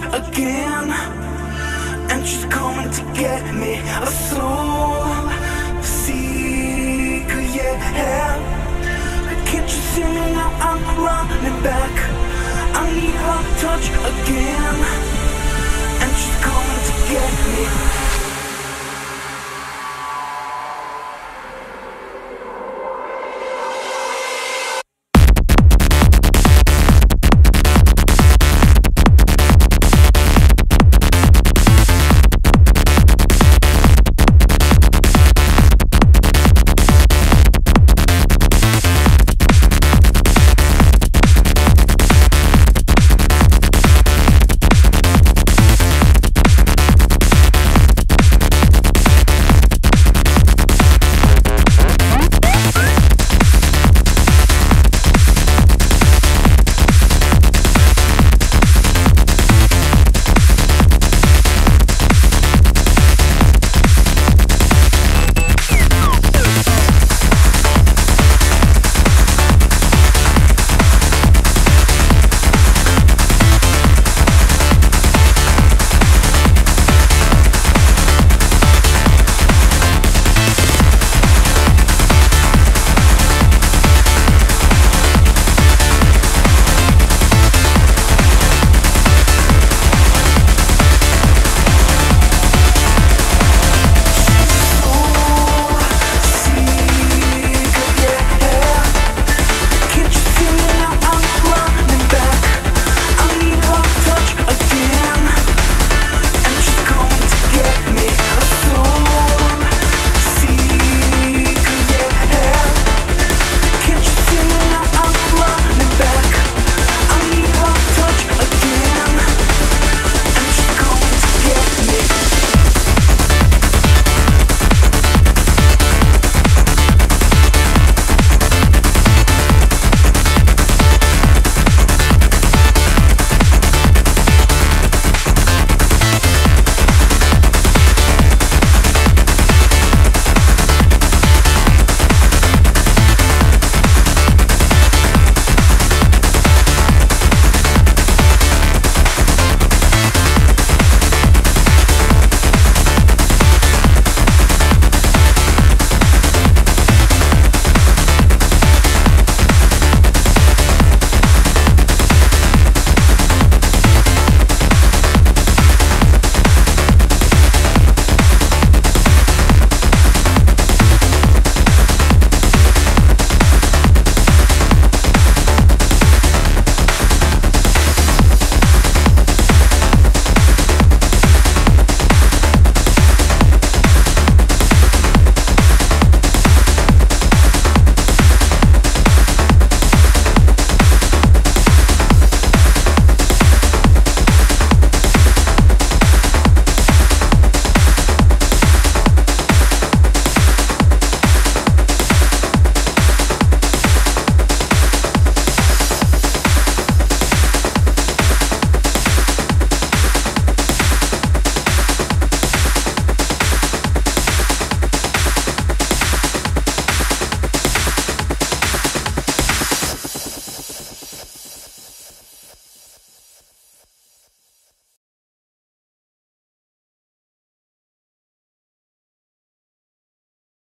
again. And she's coming to get me. A soul seeker, yeah. Can't you see me now? I'm running back. I need her touch again. And she's coming to get me.